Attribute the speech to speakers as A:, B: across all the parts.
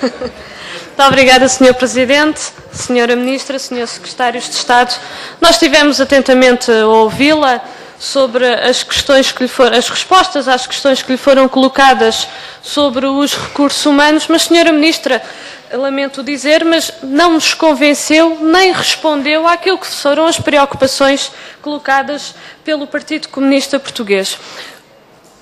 A: Muito obrigada, Sr. Presidente, Sra. Ministra, Sr. Secretários de Estado. Nós tivemos atentamente a ouvi-la sobre as questões que lhe foram, as respostas às questões que lhe foram colocadas sobre os recursos humanos, mas, Sra. Ministra, lamento dizer, mas não nos convenceu nem respondeu àquilo que foram as preocupações colocadas pelo Partido Comunista Português.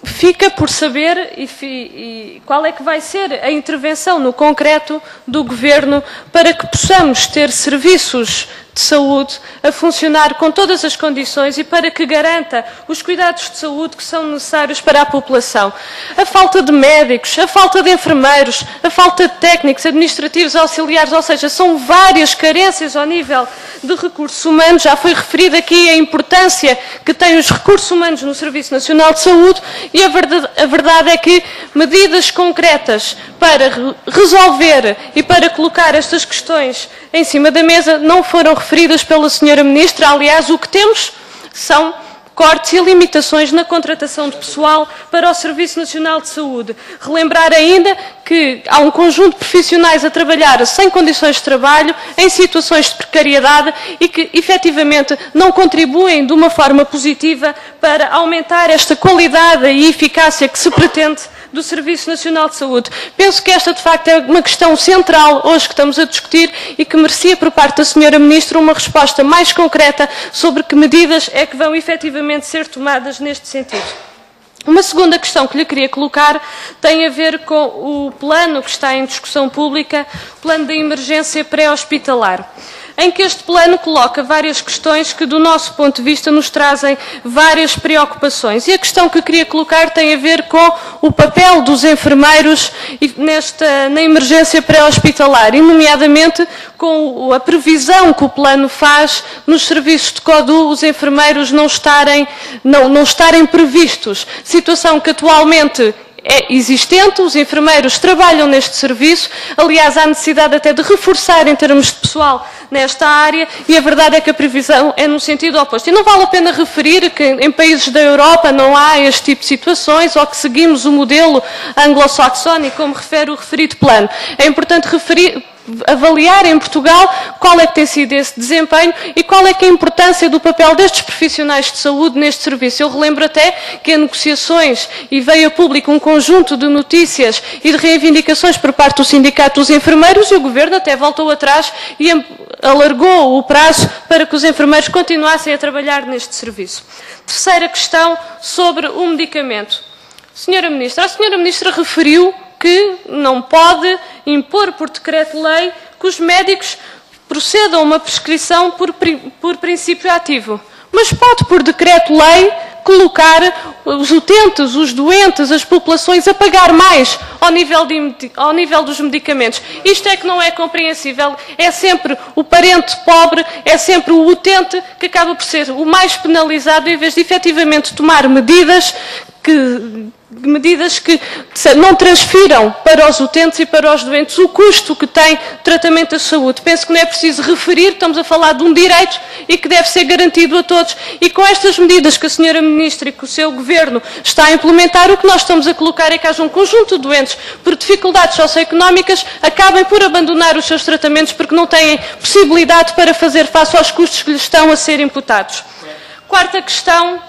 A: Fica por saber e, e, qual é que vai ser a intervenção no concreto do Governo para que possamos ter serviços de saúde a funcionar com todas as condições e para que garanta os cuidados de saúde que são necessários para a população. A falta de médicos, a falta de enfermeiros, a falta de técnicos administrativos auxiliares, ou seja, são várias carências ao nível de recursos humanos. Já foi referida aqui a importância que têm os recursos humanos no Serviço Nacional de Saúde e a verdade, a verdade é que medidas concretas para resolver e para colocar estas questões em cima da mesa não foram referidas pela Senhora Ministra. Aliás, o que temos são cortes e limitações na contratação de pessoal para o Serviço Nacional de Saúde. Relembrar ainda que há um conjunto de profissionais a trabalhar sem condições de trabalho, em situações de precariedade e que efetivamente não contribuem de uma forma positiva para aumentar esta qualidade e eficácia que se pretende do Serviço Nacional de Saúde. Penso que esta, de facto, é uma questão central hoje que estamos a discutir e que merecia, por parte da Senhora Ministra, uma resposta mais concreta sobre que medidas é que vão efetivamente ser tomadas neste sentido. Uma segunda questão que lhe queria colocar tem a ver com o plano que está em discussão pública, plano da emergência pré-hospitalar em que este plano coloca várias questões que, do nosso ponto de vista, nos trazem várias preocupações. E a questão que eu queria colocar tem a ver com o papel dos enfermeiros nesta, na emergência pré-hospitalar, e nomeadamente com a previsão que o plano faz nos serviços de CODU, os enfermeiros não estarem, não, não estarem previstos. Situação que atualmente é existente, os enfermeiros trabalham neste serviço, aliás, há necessidade até de reforçar em termos de pessoal nesta área e a verdade é que a previsão é no sentido oposto. E não vale a pena referir que em países da Europa não há este tipo de situações ou que seguimos o modelo anglo-saxónico, como refere o referido plano. É importante referir, avaliar em Portugal qual é que tem sido esse desempenho e qual é que é a importância do papel destes profissionais de saúde neste serviço. Eu relembro até que em negociações e veio a público um conjunto de notícias e de reivindicações por parte do Sindicato dos Enfermeiros e o Governo até voltou atrás e alargou o prazo para que os enfermeiros continuassem a trabalhar neste serviço. Terceira questão sobre o medicamento. Senhora Ministra, a Senhora Ministra referiu que não pode impor por decreto-lei que os médicos procedam a uma prescrição por, por princípio ativo. Mas pode, por decreto-lei, colocar os utentes, os doentes, as populações a pagar mais ao nível, de, ao nível, dos medicamentos. Isto é que não é compreensível. É sempre o parente pobre, é sempre o utente que acaba por ser o mais penalizado em vez de efetivamente tomar medidas que medidas que não transfiram para os utentes e para os doentes o custo que tem tratamento da saúde. Penso que não é preciso referir, estamos a falar de um direito e que deve ser garantido a todos. E com estas medidas que a Senhora Ministra e que o seu Governo está a implementar, o que nós estamos a colocar é que haja um conjunto de doentes por dificuldades socioeconómicas acabem por abandonar os seus tratamentos porque não têm possibilidade para fazer face aos custos que lhes estão a ser imputados. Quarta questão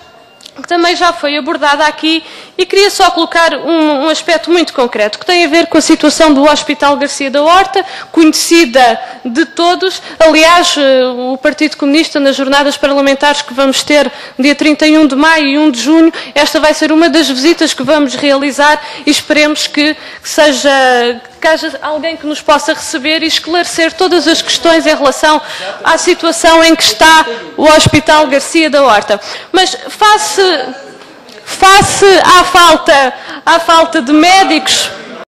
A: que também já foi abordada aqui e queria só colocar um, um, aspecto muito concreto, que tem a ver com a situação do Hospital Garcia da Horta, conhecida de todos. Aliás, eh, o Partido Comunista, nas jornadas parlamentares que vamos ter dia 31 de maio e 1 de junho, esta vai ser uma das visitas que vamos realizar e esperemos que seja que haja alguém que nos possa receber e esclarecer todas as questões em relação à situação em que está o Hospital Garcia da Horta. Mas face, face à, falta, à falta de médicos